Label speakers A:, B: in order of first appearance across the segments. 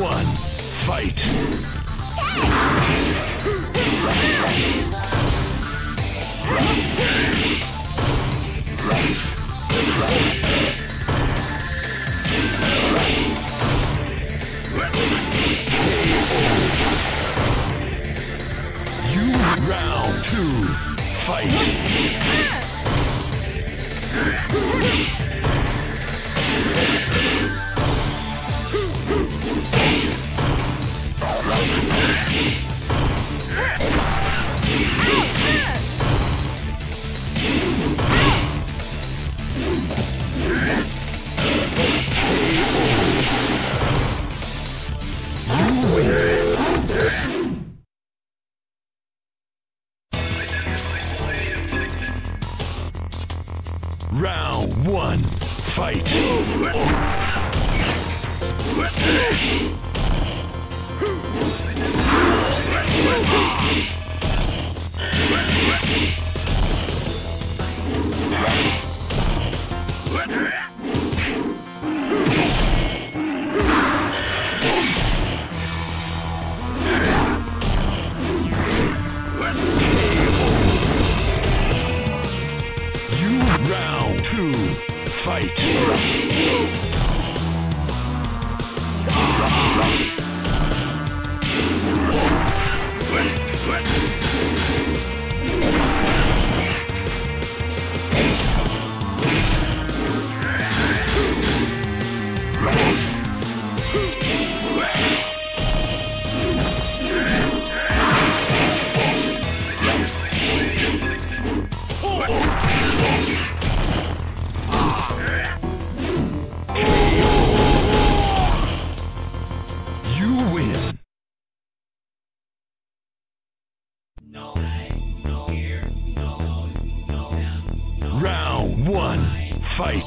A: one, fight! You round two, fight! Round one, fight. One, fight.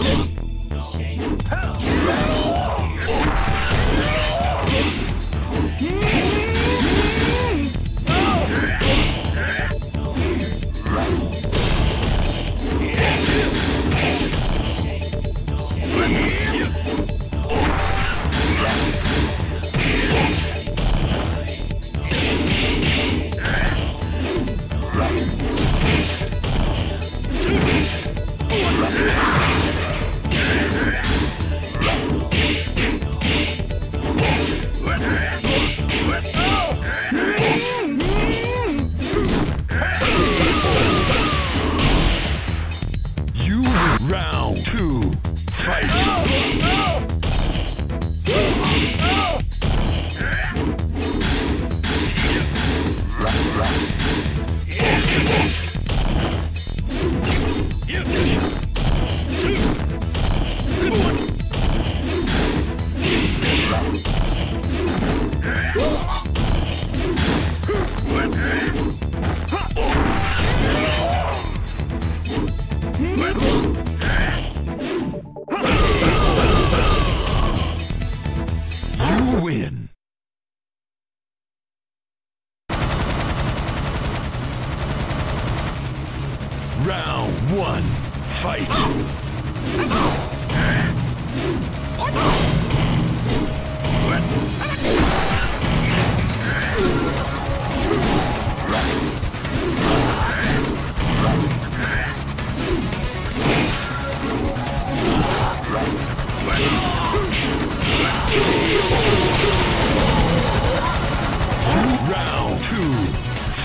A: two,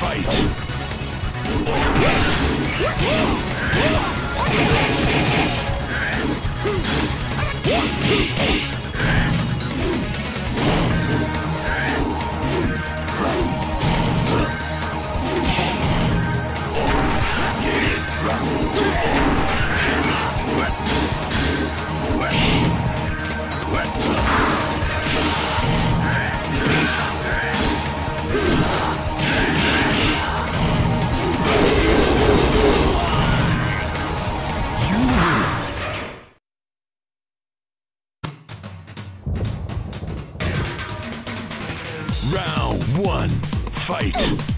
A: fight! Round one, fight.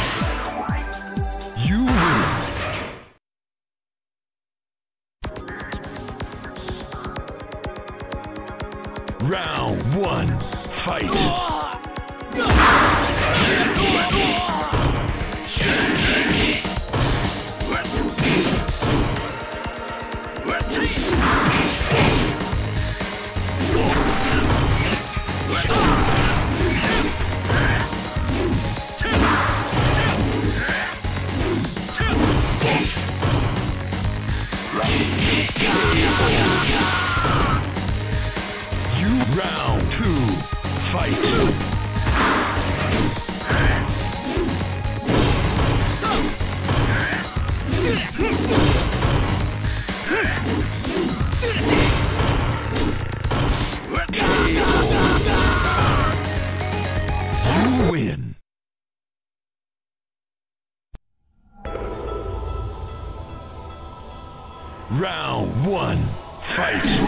A: One, fight!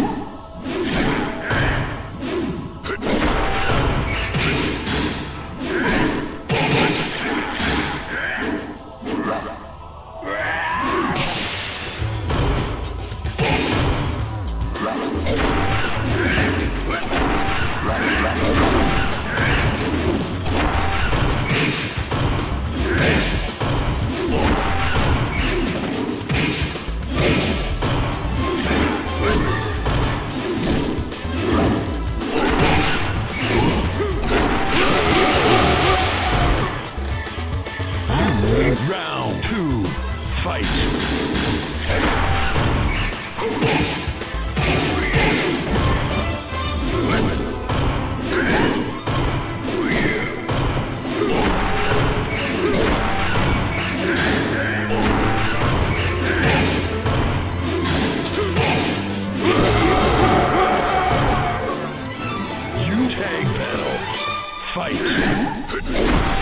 A: Yeah.